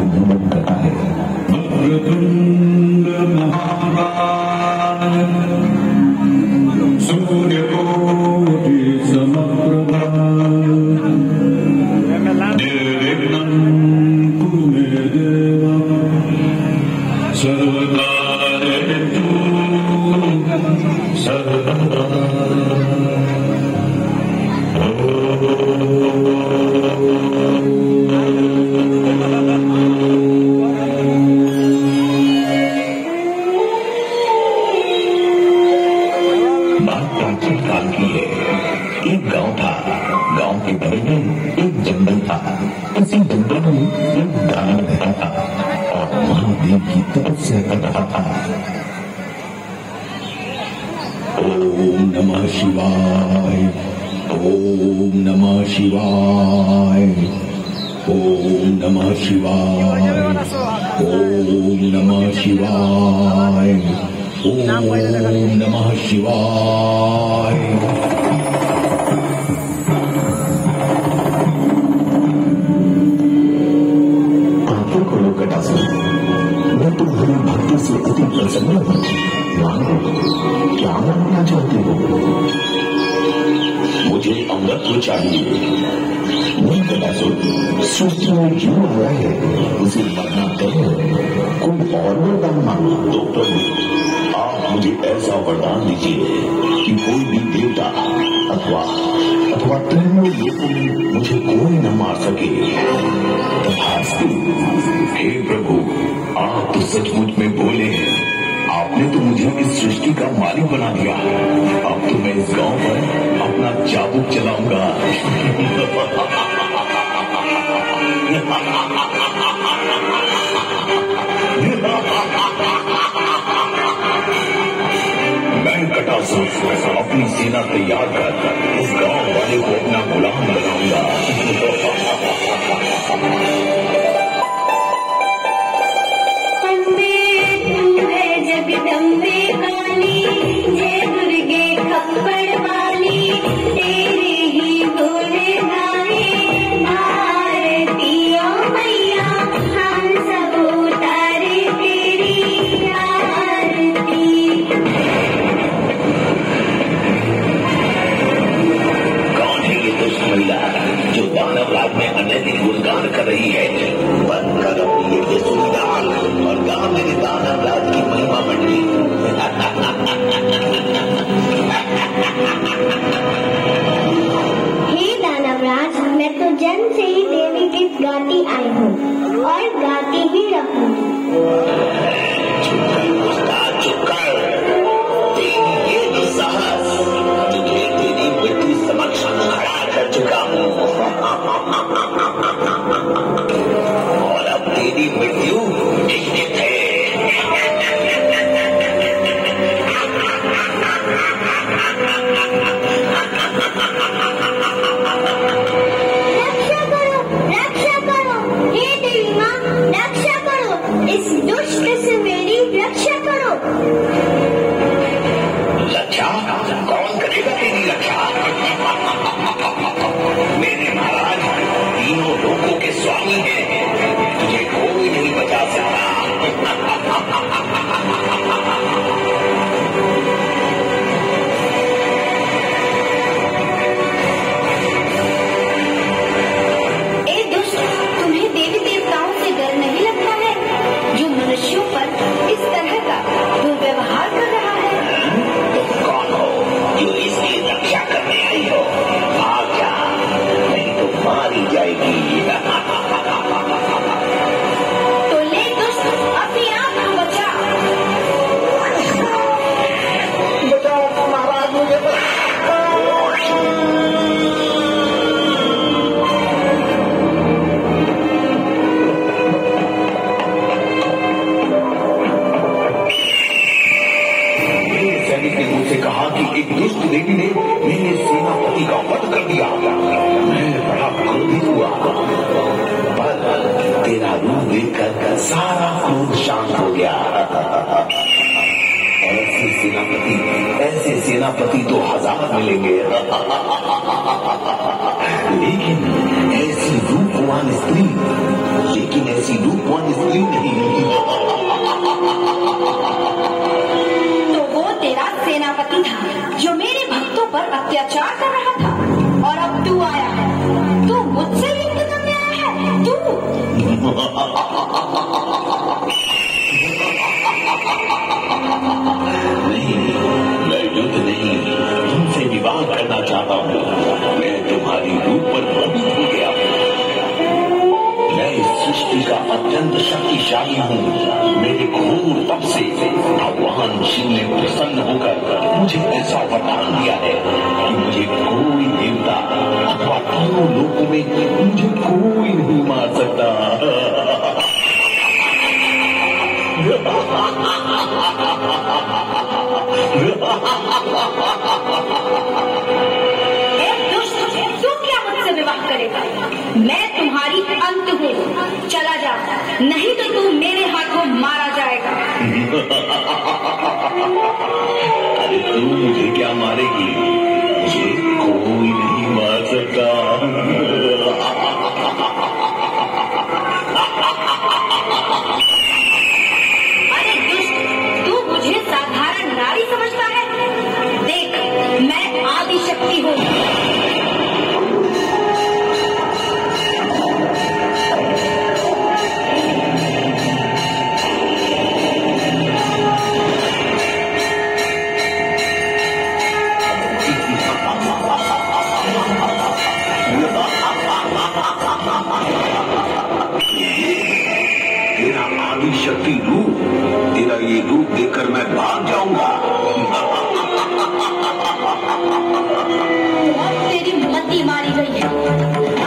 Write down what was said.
प्रतिबंध करता है। कर रहा था ओम नमः शिवाय ओम नमः शिवाय ओम नमः शिवाय ओम नमः शिवाय ओम नमः शिवाय संगत को चाहिए वही कदासुर सृष्टि में जो हुआ है उसे मरना तय है कोई और वरदान मांगो तो प्रभु आप मुझे ऐसा वरदान दीजिए कि कोई भी देवता अथवा अथवा तीनों लोगों में मुझे कोई न मार सके तथास्तु हे प्रभु आप तो सचमुच में बोले हैं आपने तो मुझे इस सृष्टि का मालिक बना दिया अब तो मैं इस गाँव पर अपनी सेना तैयार कर उस गाँव वाले को अपना गुलाम बनाऊँगा। दुष्ट से मेरी रक्षा करो। सेनापति ऐसे सेनापति तो हज़ार मिलेंगे। लेकिन ऐसी रूपवान स्त्री शक्तिशाली हूँ मेरे घोर तप से भगवान शिव ने प्रसन्न होकर मुझे ऐसा वरदान दिया है कि मुझे कोई देवता अथवा तीनों लोगों में मुझे कोई नहीं मार सकता ए देखकर मैं भाग जाऊँगा। तेरी मती मारी गई है।